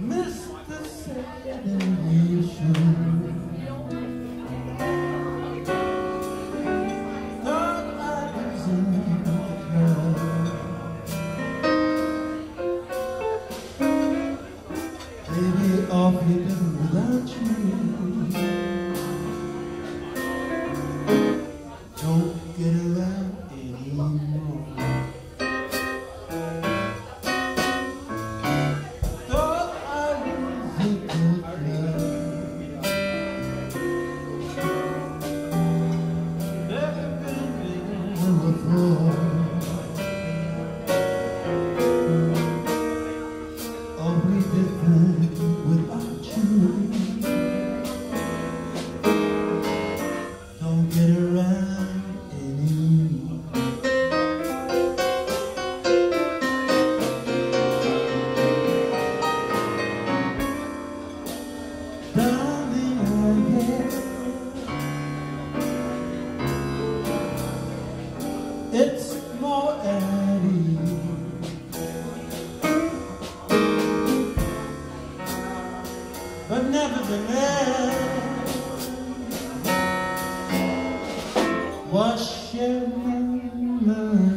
Mr. sensation. Oh. it's more at But nevertheless, washing my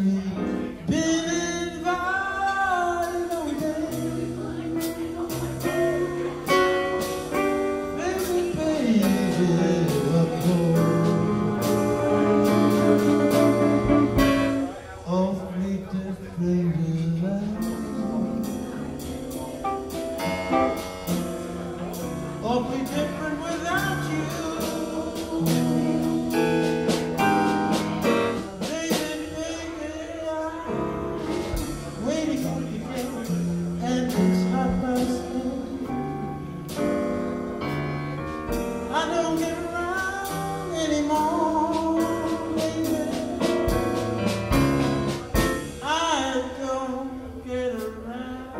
don't get around anymore, baby. I don't get around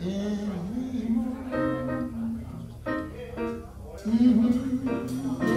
anymore. Mm -hmm.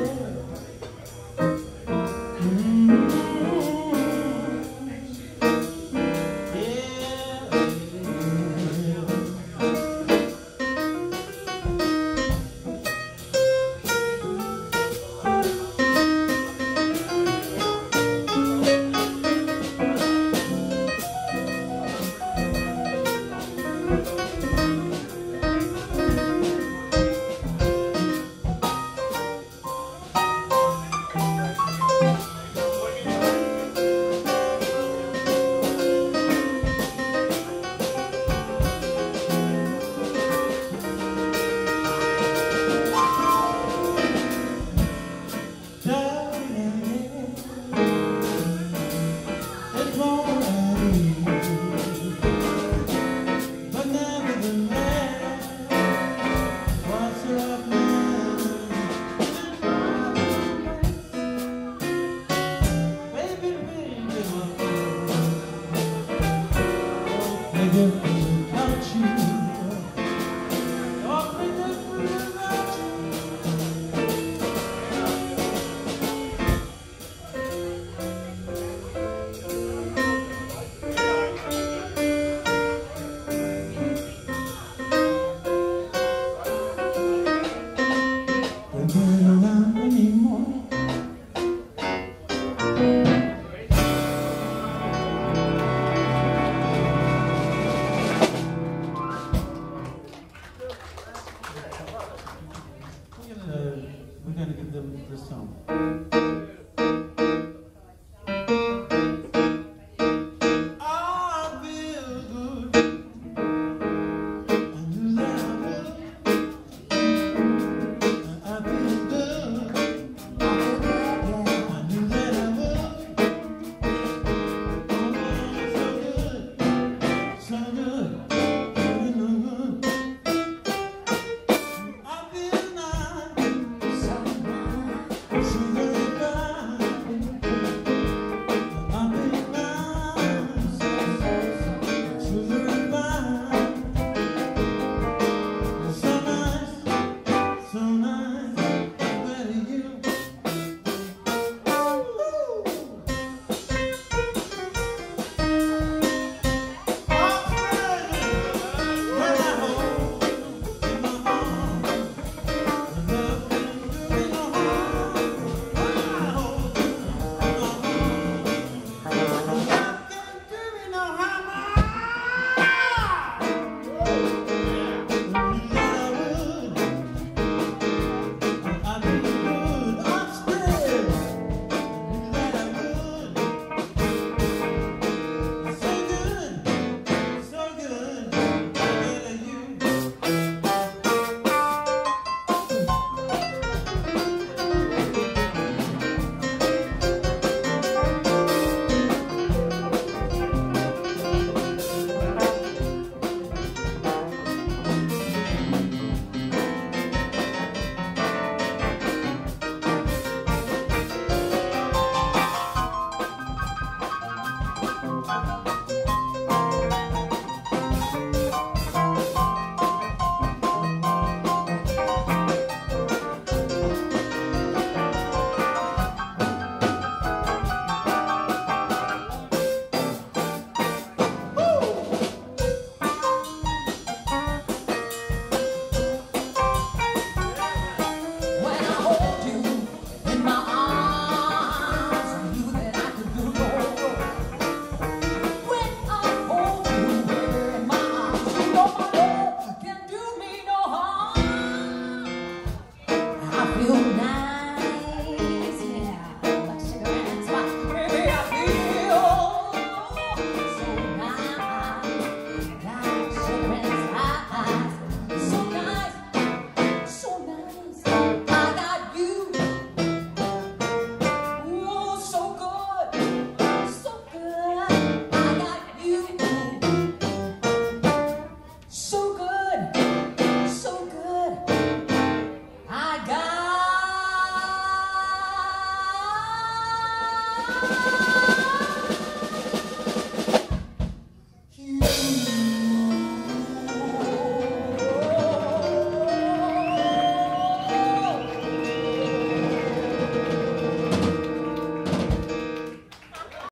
you.